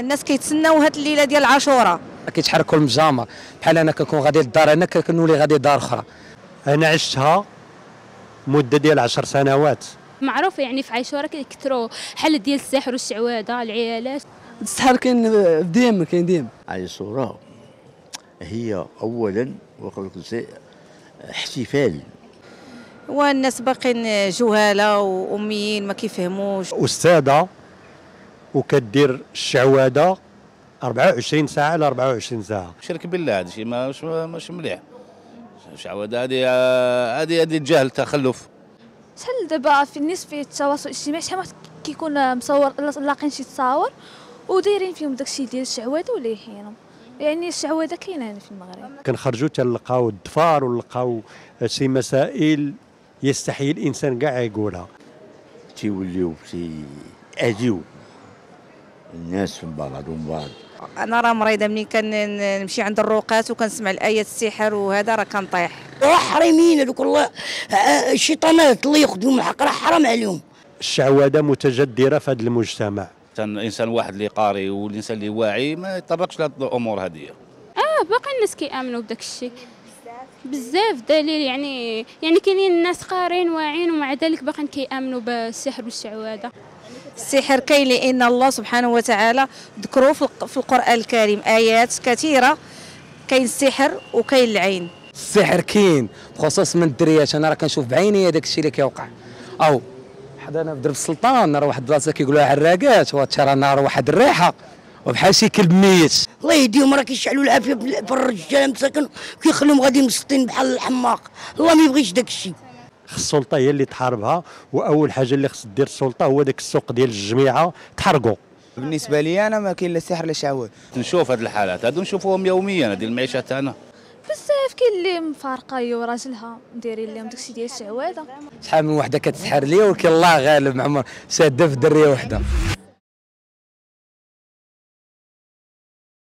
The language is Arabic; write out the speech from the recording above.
الناس كيتسناو هاد الليلة ديال عاشوراء كيتحركوا المجامر بحال أنا كنكون غادي للدار أنا كنولي غادي دار أخرى. أنا عشتها مدة ديال عشر سنوات. معروف يعني في عاشوراء كيكثروا حل ديال السحر والشعوذه العيالات. السحر كاين ديما كاين ديما عاشوراء هي اولا وقبل كل شيء احتفال. والناس باقيين جهالة وأميين ما كيفهموش. أستاذة وكدير الشعوذه 24 ساعة ل 24 ساعة. شرك بالله هذا شيء مش مش مليح. شعوذة هذه هذه هذه الجهل تخلف. شحال دابا في الناس في التواصل الاجتماعي شحال واحد كيكون مصور لاقين شي تصاور ودايرين فيهم داكشي ديال الشعوذة ولا يحينهم يعني الشعوذة كاينة هنا في المغرب. كنخرجوا تلقاو الضفار ونلقاو شي مسائل يستحي الإنسان كاع يقولها. تيوليو تيأذيو الناس من بعضهم بعض. أنا راه مريضة ملي كنمشي عند الرقات وكنسمع الايات السحر وهذا راه كنطيح. راه حريمين هذوك الله. الشيطانات الله ياخذهم الحق راه حرام عليهم. الشعوذة متجدرة في هذا المجتمع. الانسان واحد اللي قاري والإنسان اللي واعي ما يتطرقش لهاد الأمور هذه. آه باقي الناس كيآمنوا بداك الشيء. بزاف دليل يعني يعني كاينين الناس قارين واعيين ومع ذلك باقيين كيآمنوا بالسحر والشعوذة. السحر كاين لأن الله سبحانه وتعالى ذكروه في القرآن الكريم. آيات كثيرة. كاين السحر وكاين العين. السحر كاين بخصوص من الدريات. أنا راه كنشوف بعيني هذاك الشيء اللي كيوقع. أو حدانا في درب السلطان راه واحد البلاصه كيقولوها عراقات وترى نار واحد الريحة. وبحال شي كلب ميت. الله يهديهم راه كيشعلوا العافية في الرجال مساكن. كيخليهم غادي مسطين بحال الحماق. الله ما يبغيش داك الشيء. السلطة هي اللي تحاربها وأول حاجة اللي خص دير السلطة هو داك السوق ديال الجميعة تحرقوا بالنسبة لي أنا ما كاين لا سحر لا شعوذه نشوف هذه الحالات هادو نشوفوهم يوميا هذه المعيشه تاعنا بزاف كاين اللي مفارقة هي وراجلها مديرين لهم داكشي ديال الشعوذه شحال من وحدة كتسحر ليا ولكن الله غالب ما عمر شاده في درية وحدة.